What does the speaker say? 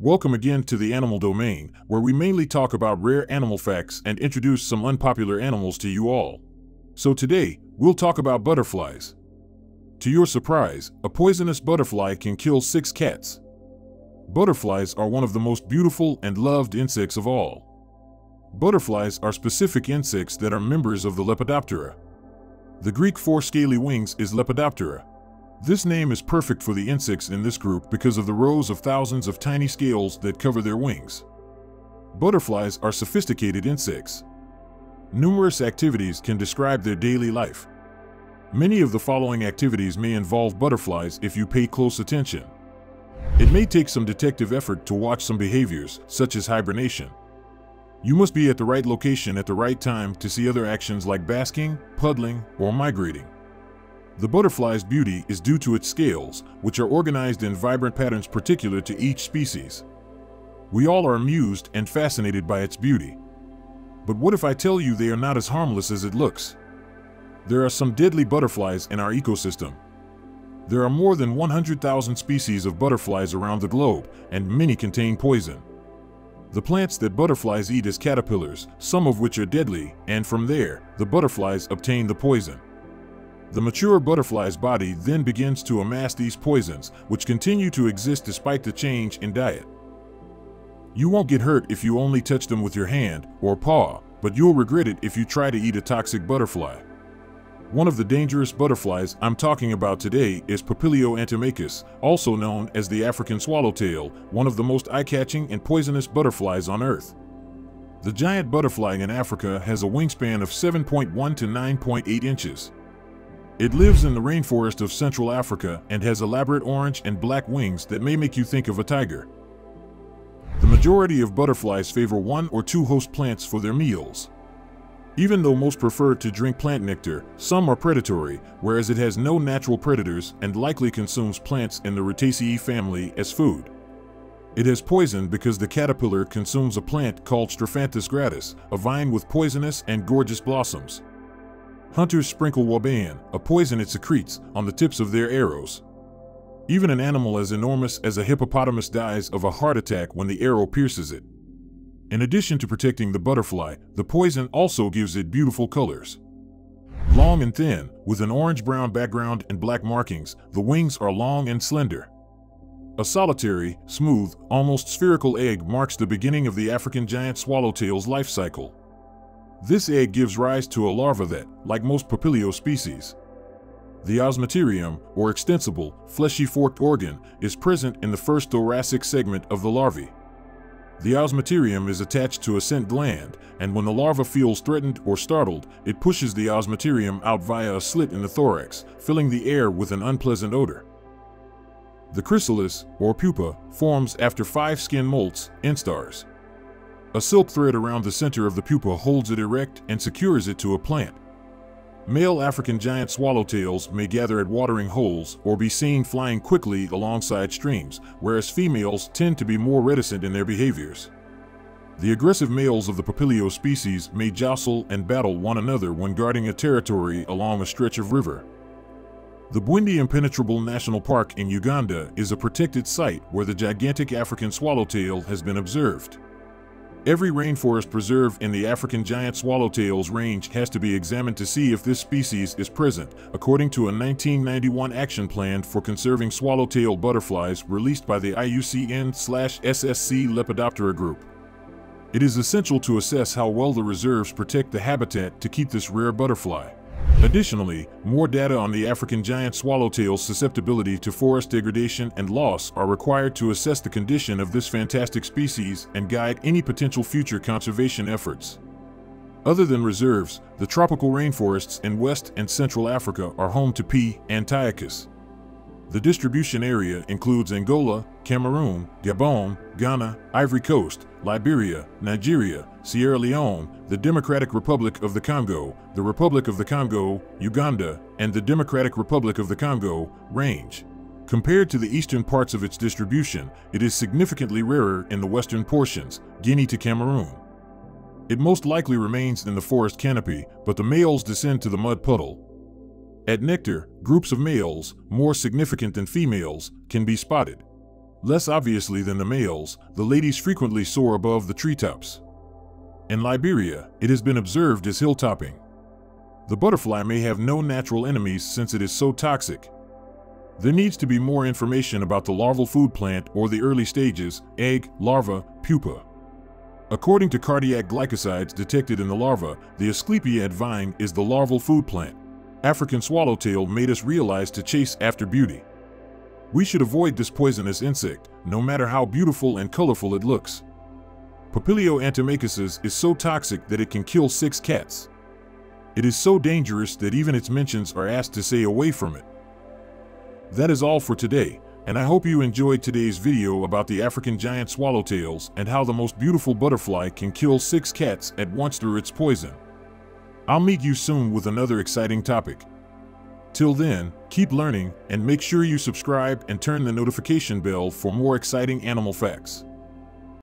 Welcome again to the animal domain, where we mainly talk about rare animal facts and introduce some unpopular animals to you all. So today, we'll talk about butterflies. To your surprise, a poisonous butterfly can kill six cats. Butterflies are one of the most beautiful and loved insects of all. Butterflies are specific insects that are members of the Lepidoptera. The Greek for scaly wings is Lepidoptera. This name is perfect for the insects in this group because of the rows of thousands of tiny scales that cover their wings. Butterflies are sophisticated insects. Numerous activities can describe their daily life. Many of the following activities may involve butterflies if you pay close attention. It may take some detective effort to watch some behaviors, such as hibernation. You must be at the right location at the right time to see other actions like basking, puddling, or migrating. The butterfly's beauty is due to its scales, which are organized in vibrant patterns particular to each species. We all are amused and fascinated by its beauty. But what if I tell you they are not as harmless as it looks? There are some deadly butterflies in our ecosystem. There are more than 100,000 species of butterflies around the globe, and many contain poison. The plants that butterflies eat as caterpillars, some of which are deadly, and from there, the butterflies obtain the poison. The mature butterfly's body then begins to amass these poisons, which continue to exist despite the change in diet. You won't get hurt if you only touch them with your hand or paw, but you'll regret it if you try to eat a toxic butterfly. One of the dangerous butterflies I'm talking about today is Papilio antimachus, also known as the African swallowtail, one of the most eye-catching and poisonous butterflies on Earth. The giant butterfly in Africa has a wingspan of 7.1 to 9.8 inches. It lives in the rainforest of Central Africa and has elaborate orange and black wings that may make you think of a tiger. The majority of butterflies favor one or two host plants for their meals. Even though most prefer to drink plant nectar, some are predatory, whereas it has no natural predators and likely consumes plants in the Rutaceae family as food. It has poison because the caterpillar consumes a plant called Strophanthus gratus, a vine with poisonous and gorgeous blossoms. Hunters sprinkle ouabain, a poison it secretes, on the tips of their arrows. Even an animal as enormous as a hippopotamus dies of a heart attack when the arrow pierces it. In addition to protecting the butterfly, the poison also gives it beautiful colors. Long and thin, with an orange-brown background and black markings, the wings are long and slender. A solitary, smooth, almost spherical egg marks the beginning of the African giant swallowtail's life cycle. This egg gives rise to a larva that, like most Papilio species, the osmeterium, or extensible, fleshy forked organ, is present in the first thoracic segment of the larvae. The osmeterium is attached to a scent gland, and when the larva feels threatened or startled, it pushes the osmeterium out via a slit in the thorax, filling the air with an unpleasant odor. The chrysalis, or pupa, forms after five skin molts, instars. A silk thread around the center of the pupa holds it erect and secures it to a plant. Male African giant swallowtails may gather at watering holes or be seen flying quickly alongside streams, whereas females tend to be more reticent in their behaviors. The aggressive males of the Papilio species may jostle and battle one another when guarding a territory along a stretch of river. The Bwindi Impenetrable National Park in Uganda is a protected site where the gigantic African swallowtail has been observed. Every rainforest preserve in the African giant swallowtails range has to be examined to see if this species is present, according to a 1991 action plan for conserving swallowtail butterflies released by the IUCN-SSC Lepidoptera Group. It is essential to assess how well the reserves protect the habitat to keep this rare butterfly. Additionally, more data on the African giant swallowtail's susceptibility to forest degradation and loss are required to assess the condition of this fantastic species and guide any potential future conservation efforts. Other than reserves, the tropical rainforests in West and Central Africa are home to P. antimachus. The distribution area includes Angola, Cameroon, Gabon, Ghana, Ivory Coast, Liberia, Nigeria, Sierra Leone, the Democratic Republic of the Congo, the Republic of the Congo, Uganda, and the Democratic Republic of the Congo, range. Compared to the eastern parts of its distribution, it is significantly rarer in the western portions, Guinea to Cameroon. It most likely remains in the forest canopy, but the males descend to the mud puddle. At nectar, groups of males, more significant than females, can be spotted. Less obviously than the males, the ladies frequently soar above the treetops. In Liberia, it has been observed as hilltopping. The butterfly may have no natural enemies since it is so toxic. There needs to be more information about the larval food plant or the early stages, egg, larva, pupa. According to cardiac glycosides detected in the larva, the Asclepiad vine is the larval food plant. African swallowtail made us realize to chase after beauty. We should avoid this poisonous insect, no matter how beautiful and colorful it looks. Papilio antimachus is so toxic that it can kill six cats. It is so dangerous that even its mentions are asked to stay away from it. That is all for today, and I hope you enjoyed today's video about the African giant swallowtails and how the most beautiful butterfly can kill six cats at once through its poison. I'll meet you soon with another exciting topic. Till then, keep learning and make sure you subscribe and turn the notification bell for more exciting animal facts.